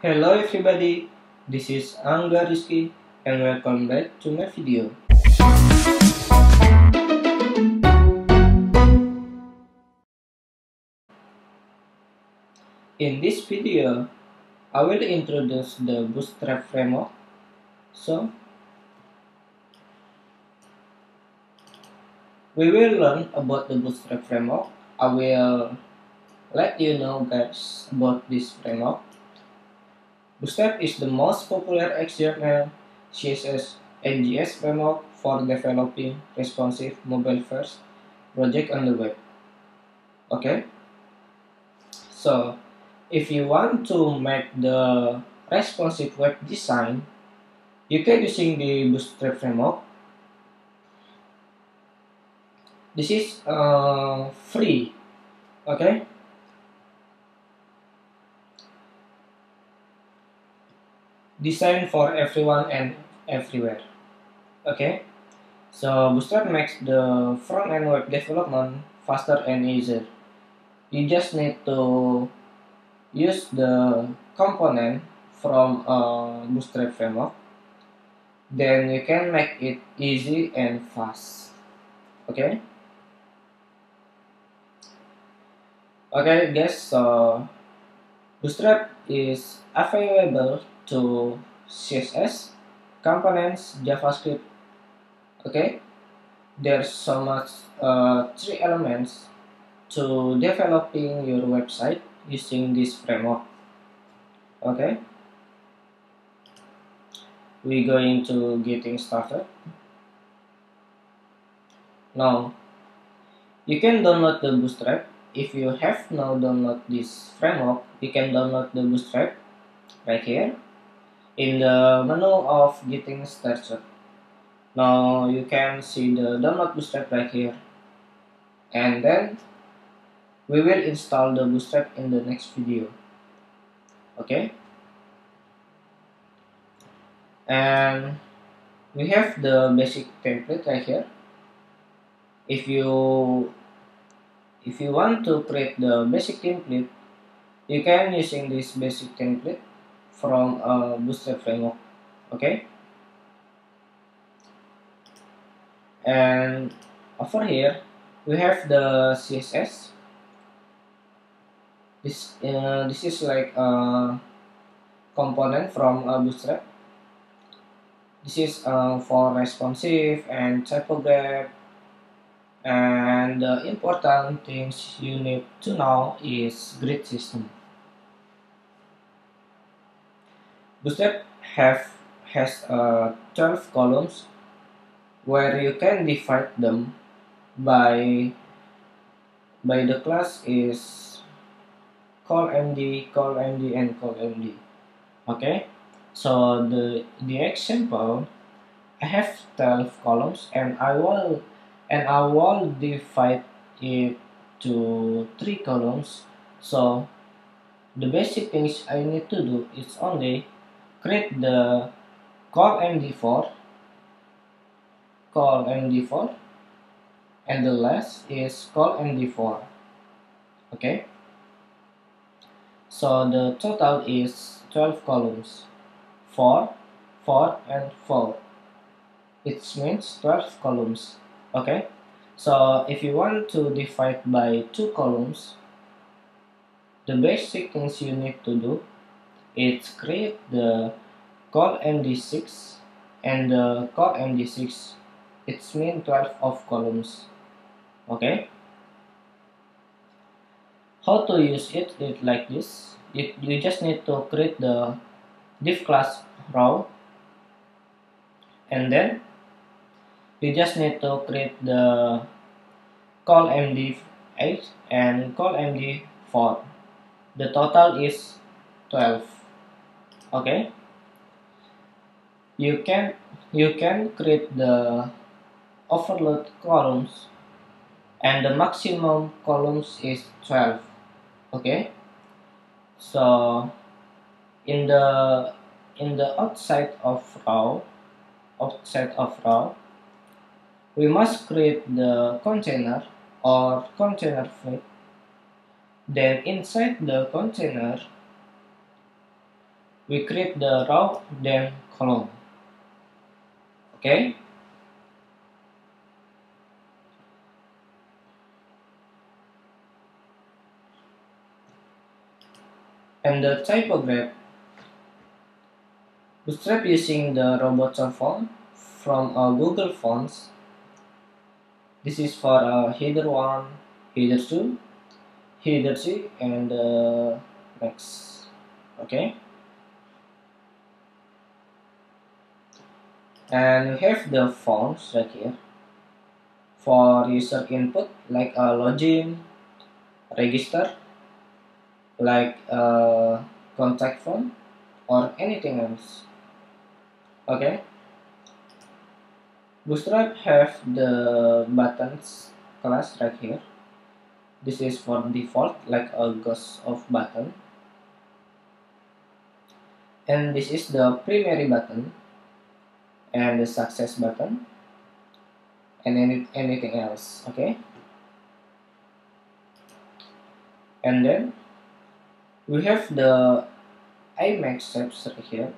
Hello everybody, this is Angga Rizky and welcome back to my video. In this video, I will introduce the Bootstrap framework. So, we will learn about the Bootstrap framework. I will let you know guys about this framework. Bootstrap is the most popular HTML, CSS, and JS framework for developing responsive mobile-first project on the web. Okay, so if you want to make the responsive web design, you can using the Bootstrap framework. This is uh, free, okay? Design for everyone and everywhere. Okay, so Bootstrap makes the front-end web development faster and easier. You just need to use the component from a Bootstrap framework. Then you can make it easy and fast. Okay. Okay, guys. So Bootstrap is available to CSS, components, JavaScript. Okay, there's so much uh, three elements to developing your website using this framework. Okay, we going to getting started. Now, you can download the Bootstrap. If you have now download this framework, you can download the Bootstrap right here in the menu of getting started. Now you can see the download bootstrap right here. And then we will install the bootstrap in the next video. Okay? And we have the basic template right here. If you if you want to create the basic template you can using this basic template from a bootstrap framework okay? And over here we have the css this uh, this is like a component from a bootstrap. This is uh, for responsive and typograph. And the important things you need to know is grid system Bootstrap have has uh, 12 columns where you can divide them by by the class is col md, col md, and col md. Okay, so the the example I have 12 columns and I will and I will divide it to three columns. So the basic things I need to do is only create the col md4 col md4 and the last is col md4 okay? So the total is 12 columns 4 4 and 4 it means 12 columns okay? So if you want to divide by two columns the basic things you need to do it create the col md6 and the col md6 it's mean 12 of columns okay? How to use it it like this. It, you just need to create the div class row and then you just need to create the col md8 and col md4 the total is 12 okay. You can you can create the overload columns and the maximum columns is 12 okay. So in the in the outside of row outside of row we must create the container or container fit, then inside the container we create the row then column. Okay? And the typograph. Bootstrap using the roboto font from uh, google fonts. This is for uh, header 1 header 2 header 3 and uh, next. Okay and have the fonts right here. For user input like a login register like a contact form or anything else. Okay? Bootstrap have the buttons class right here. This is for default like a ghost of button. And this is the primary button and the success button and any, anything else okay and then we have the steps right here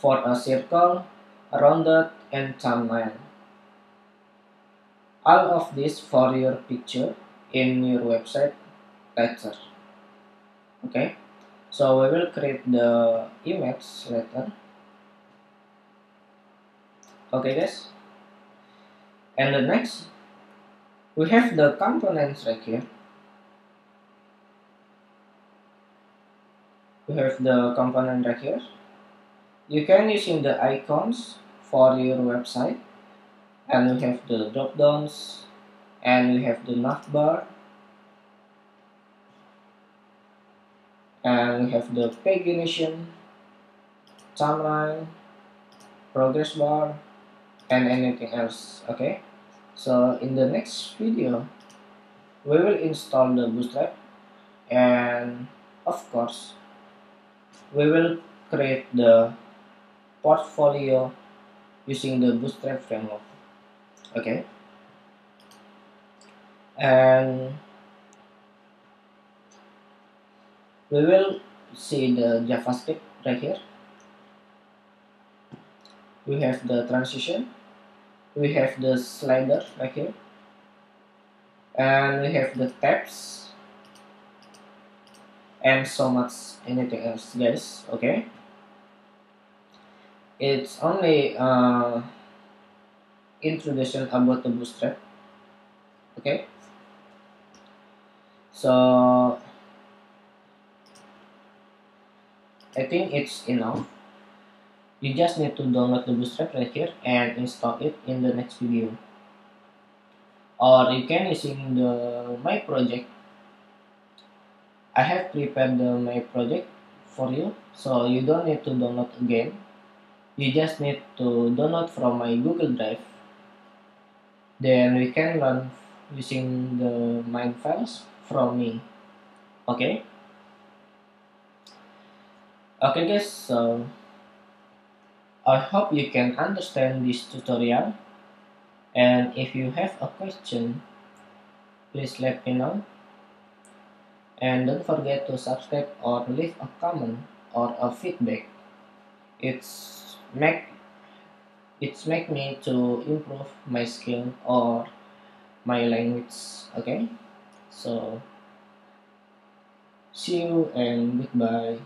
for a circle, rounded, and thumbnail. All of this for your picture in your website later. Okay, so we will create the image later. Okay guys, and the next we have the components right here. we have the component right here. You can using the icons for your website. And we have the drop downs and we have the navbar and we have the pagination timeline progress bar and anything else okay? So in the next video we will install the bootstrap and of course we will create the portfolio using the bootstrap framework okay? And we will see the javascript right here. We have the transition we have the slider right here and we have the tabs. And so much anything else guys okay. It's only uh, introduction about the bootstrap okay. So I think it's enough you just need to download the bootstrap right here and install it in the next video. Or you can using the my project. I have prepared the, my project for you so you don't need to download again. You just need to download from my Google Drive. Then we can run using the My files from me. Okay? Okay guys so I hope you can understand this tutorial. And if you have a question please let me know. And don't forget to subscribe or leave a comment or a feedback. It's make it's make me to improve my skill or my language okay? So see you and goodbye